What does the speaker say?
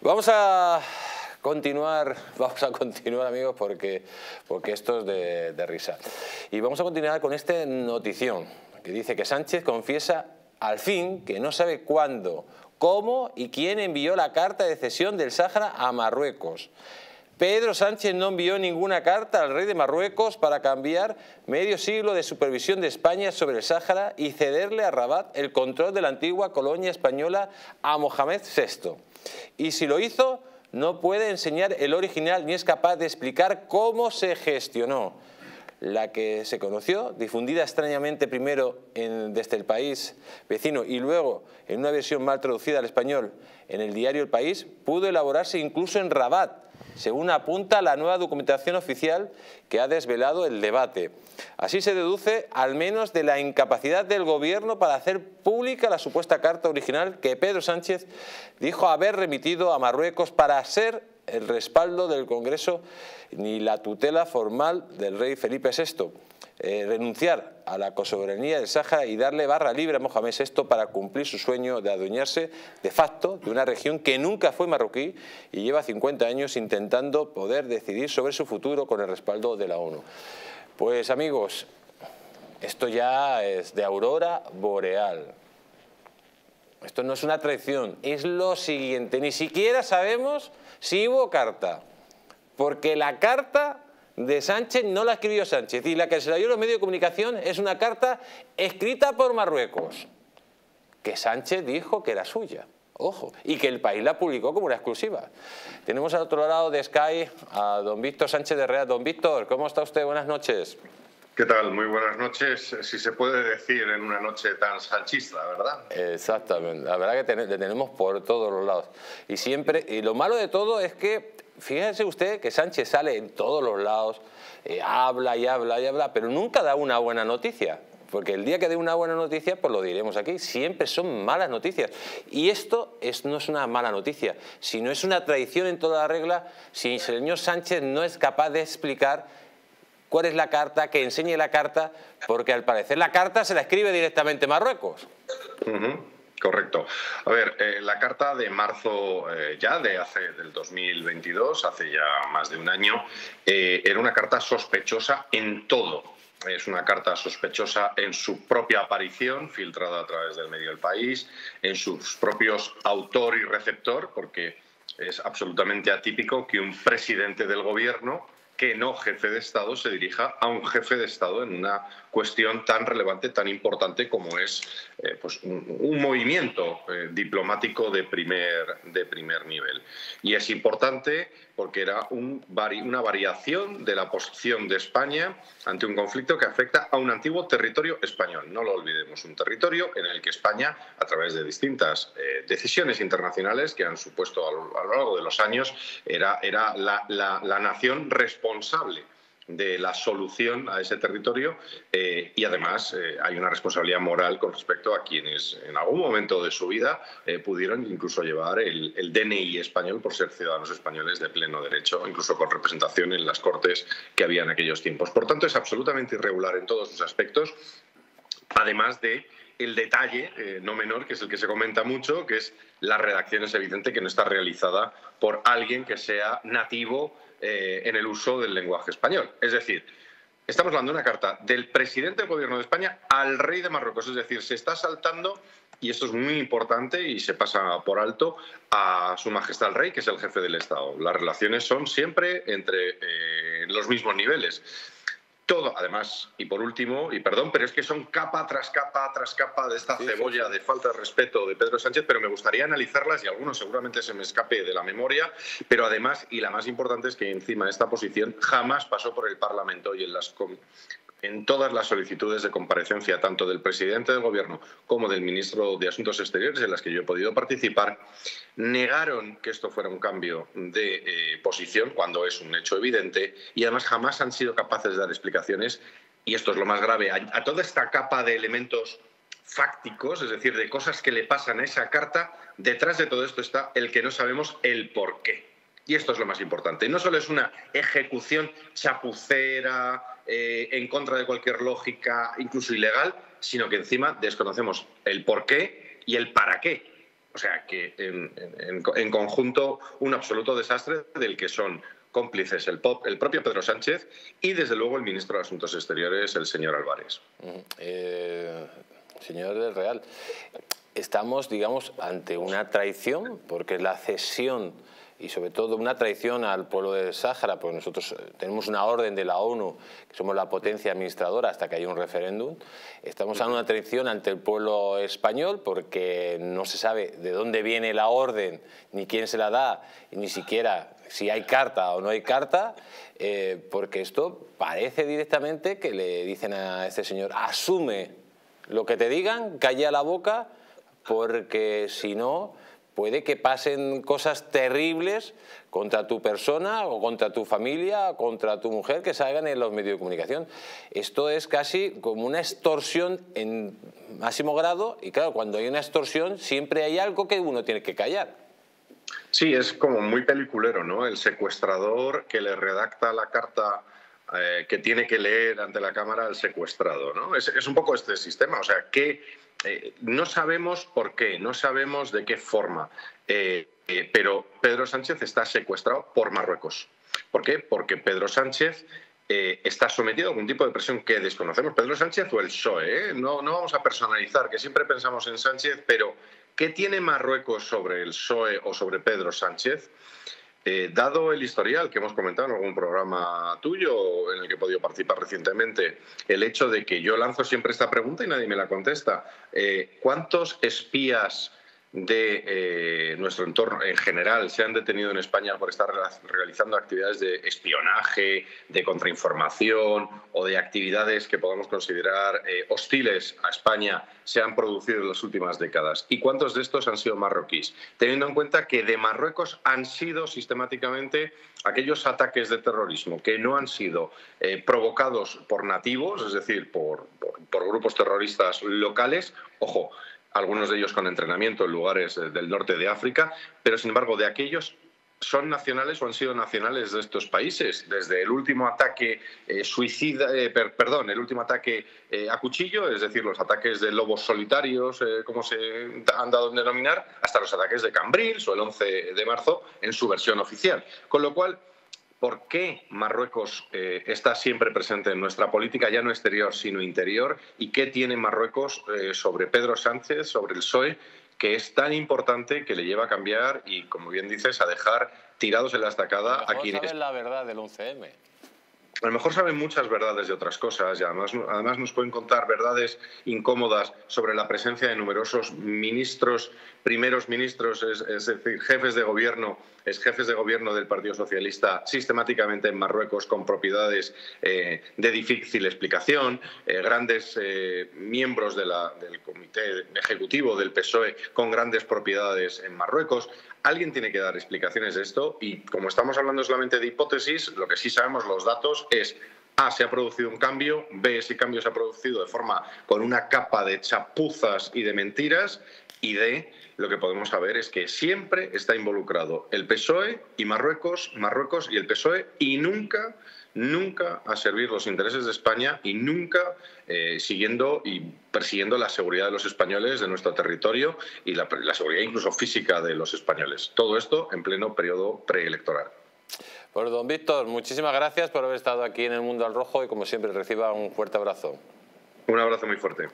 Vamos a continuar, vamos a continuar amigos porque, porque esto es de, risa. Y vamos a continuar con esta notición que dice que Sánchez confiesa al fin que no sabe cuándo, cómo y quién envió la carta de cesión del Sáhara a Marruecos. Pedro Sánchez no envió ninguna carta al rey de Marruecos para cambiar medio siglo de supervisión de España sobre el Sáhara y cederle a Rabat el control de la antigua colonia española a Mohamed VI. Y si lo hizo, no puede enseñar el original ni es capaz de explicar cómo se gestionó. La que se conoció, difundida extrañamente primero desde el país vecino y luego en una versión mal traducida al español en el diario El País, pudo elaborarse incluso en Rabat, según apunta la nueva documentación oficial que ha desvelado el debate. Así se deduce al menos de la incapacidad del gobierno para hacer pública la supuesta carta original que Pedro Sánchez dijo haber remitido a Marruecos para ser el respaldo del Congreso ni la tutela formal del rey Felipe VI. Eh, renunciar a la cosoberanía del Sáhara y darle barra libre a Mohamed VI para cumplir su sueño de adueñarse de facto de una región que nunca fue marroquí y lleva 50 años intentando poder decidir sobre su futuro con el respaldo de la ONU. Pues amigos, esto ya es de aurora boreal. Esto no es una traición, es lo siguiente. Ni siquiera sabemos si hubo carta, porque la carta de Sánchez no la escribió Sánchez y la que se la dio los medios de comunicación es una carta escrita por Marruecos, que Sánchez dijo que era suya. Ojo, y que el país la publicó como una exclusiva. Tenemos al otro lado de Sky a don Víctor Sánchez de Real. Don Víctor, ¿cómo está usted? Buenas noches. ¿Qué tal? Muy buenas noches. Si se puede decir en una noche tan sanchista, ¿verdad? Exactamente. La verdad que le tenemos por todos los lados. Y siempre, y lo malo de todo es que fíjense usted que Sánchez sale en todos los lados, eh, habla y habla y habla, pero nunca da una buena noticia. Porque el día que dé una buena noticia, pues lo diremos aquí, siempre son malas noticias. Y esto es, no es una mala noticia, sino es una traición en toda la regla si el señor Sánchez no es capaz de explicar cuál es la carta, que enseñe la carta, porque al parecer la carta se la escribe directamente Marruecos. Correcto. A ver, eh, la carta de marzo eh, ya de hace del 2022, hace ya más de un año, eh, era una carta sospechosa en todo. Es una carta sospechosa en su propia aparición, filtrada a través del medio del país, en sus propios autor y receptor, porque es absolutamente atípico que un presidente del gobierno que no jefe de Estado se dirija a un jefe de Estado en una cuestión tan relevante, tan importante como es eh, pues un, movimiento eh, diplomático de primer, de primer nivel. Y es importante porque era un, una variación de la posición de España ante un conflicto que afecta a un antiguo territorio español. No lo olvidemos, un territorio en el que España, a través de distintas eh, decisiones internacionales que han supuesto a lo, largo de los años, era, era la, la nación responsable de la solución a ese territorio eh, y además eh, hay una responsabilidad moral con respecto a quienes en algún momento de su vida eh, pudieron incluso llevar el, DNI español por ser ciudadanos españoles de pleno derecho, incluso con representación en las cortes que había en aquellos tiempos. Por tanto, es absolutamente irregular en todos sus aspectos, además de el detalle no menor, que es el que se comenta mucho, que es la redacción es evidente que no está realizada por alguien que sea nativo eh, en el uso del lenguaje español. Es decir, estamos hablando de una carta del presidente del gobierno de España al rey de Marruecos. Es decir, se está saltando, y esto es muy importante y se pasa por alto, a su majestad el rey, que es el jefe del Estado. Las relaciones son siempre entre eh, los mismos niveles todo, además, y por último, y perdón, pero es que son capa tras capa tras capa de esta cebolla de falta de respeto de Pedro Sánchez, pero me gustaría analizarlas y algunos seguramente se me escape de la memoria, pero además, y la más importante es que encima esta posición jamás pasó por el Parlamento y en las en todas las solicitudes de comparecencia, tanto del presidente del Gobierno como del ministro de Asuntos Exteriores, en las que yo he podido participar, negaron que esto fuera un cambio de eh, posición, cuando es un hecho evidente, y además jamás han sido capaces de dar explicaciones, y esto es lo más grave, a, toda esta capa de elementos fácticos, es decir, de cosas que le pasan a esa carta, detrás de todo esto está el que no sabemos el por qué. Y esto es lo más importante. No solo es una ejecución chapucera, eh, en contra de cualquier lógica, incluso ilegal, sino que encima desconocemos el por qué y el para qué. O sea que en, conjunto un absoluto desastre del que son cómplices el, el, propio Pedro Sánchez y desde luego el ministro de Asuntos Exteriores, el señor Álvarez. Eh, señor del Real, estamos, digamos, ante una traición, porque la cesión y sobre todo una traición al pueblo del Sáhara, porque nosotros eh, tenemos una orden de la ONU, que somos la potencia administradora hasta que haya un referéndum, estamos ante una traición ante el pueblo español porque no se sabe de dónde viene la orden, ni quién se la da, ni siquiera si hay carta o no hay carta, eh, porque esto parece directamente que le dicen a este señor, asume lo que te digan, calla la boca, porque si no puede que pasen cosas terribles contra tu persona o contra tu familia, o contra tu mujer que salgan en los medios de comunicación. Esto es casi como una extorsión en máximo grado y claro, cuando hay una extorsión siempre hay algo que uno tiene que callar. Sí, es como muy peliculero, ¿no? El secuestrador que le redacta la carta eh, que tiene que leer ante la Cámara al secuestrado, ¿no? Es, un poco este sistema, o sea, que eh, no sabemos por qué, no sabemos de qué forma, eh, pero Pedro Sánchez está secuestrado por Marruecos. ¿Por qué? Porque Pedro Sánchez está sometido a algún tipo de presión que desconocemos. Pedro Sánchez o el PSOE, no, no vamos a personalizar, que siempre pensamos en Sánchez, pero ¿qué tiene Marruecos sobre el PSOE o sobre Pedro Sánchez? Eh, dado el historial que hemos comentado en algún programa tuyo en el que he podido participar recientemente, el hecho de que yo lanzo siempre esta pregunta y nadie me la contesta, eh, ¿cuántos espías de eh, nuestro entorno en general se han detenido en España por estar realizando actividades de espionaje, de contrainformación o de actividades que podamos considerar eh, hostiles a España se han producido en las últimas décadas. ¿Y cuántos de estos han sido marroquíes? Teniendo en cuenta que de Marruecos han sido sistemáticamente aquellos ataques de terrorismo que no han sido eh, provocados por nativos, es decir, por grupos terroristas locales, ojo, algunos de ellos con entrenamiento en lugares eh, del norte de África, pero sin embargo de aquellos son nacionales o han sido nacionales de estos países. Desde el último ataque eh, suicida, eh, perdón, el último ataque a cuchillo, es decir, los ataques de lobos solitarios, como se han dado en denominar, hasta los ataques de Cambrils o el 11 de marzo en su versión oficial. Con lo cual, por qué Marruecos eh, está siempre presente en nuestra política, ya no exterior, sino interior, y qué tiene Marruecos eh, sobre Pedro Sánchez, sobre el PSOE, que es tan importante que le lleva a cambiar y, como bien dices, a dejar tirados en la estacada a quienes... la verdad del 11M a lo mejor saben muchas verdades de otras cosas y además, además nos pueden contar verdades incómodas sobre la presencia de numerosos ministros, primeros ministros, es, decir, jefes de gobierno, es jefes de gobierno del Partido Socialista sistemáticamente en Marruecos con propiedades eh, de difícil explicación, eh, grandes eh, miembros del comité ejecutivo del PSOE con grandes propiedades en Marruecos. Alguien tiene que dar explicaciones de esto y como estamos hablando solamente de hipótesis, lo que sí sabemos los datos es a, se ha producido un cambio, B, ese cambio se ha producido de forma con una capa de chapuzas y de mentiras, y D, lo que podemos saber es que siempre está involucrado el PSOE y Marruecos, Marruecos y el PSOE, y nunca nunca a servir los intereses de España y nunca eh, siguiendo y persiguiendo la seguridad de los españoles de nuestro territorio y la, seguridad incluso física de los españoles. Todo esto en pleno periodo preelectoral. Pues don Víctor, muchísimas gracias por haber estado aquí en el Mundo al Rojo y como siempre reciba un fuerte abrazo. Un abrazo muy fuerte.